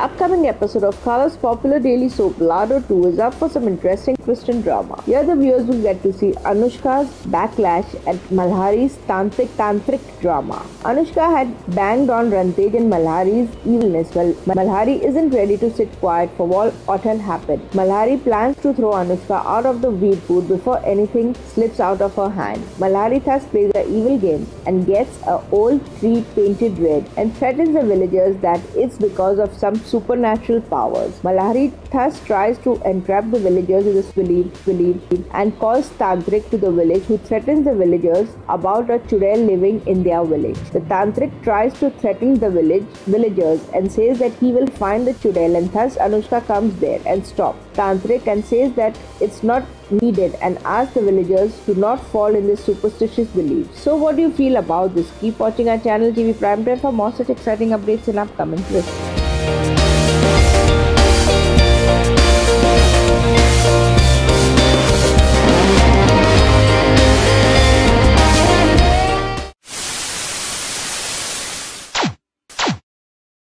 upcoming episode of Color's popular daily soap Laado 2 is up for some interesting twist and drama. Here the viewers will get to see Anushka's backlash at Malhari's tantric tantric drama. Anushka had banged on Rantej and Malhari's evilness while Malhari isn't ready to sit quiet for what had happened. Malhari plans to throw Anushka out of the Veerpur before anything slips out of her hand. Malhari thus plays the evil game and gets a old tree painted red and threatens the villagers that it's because of some supernatural powers. Malhari thus tries to entrap the villagers in this belief, belief and calls Tantrik to the village who threatens the villagers about a chudel living in their village. The Tantrik tries to threaten the village villagers and says that he will find the chudel and thus Anushka comes there and stops Tantrik and says that it's not needed and asks the villagers to not fall in this superstitious belief. So what do you feel about this? Keep watching our channel TV Prime Time for more such exciting updates and upcoming twists. Thank you.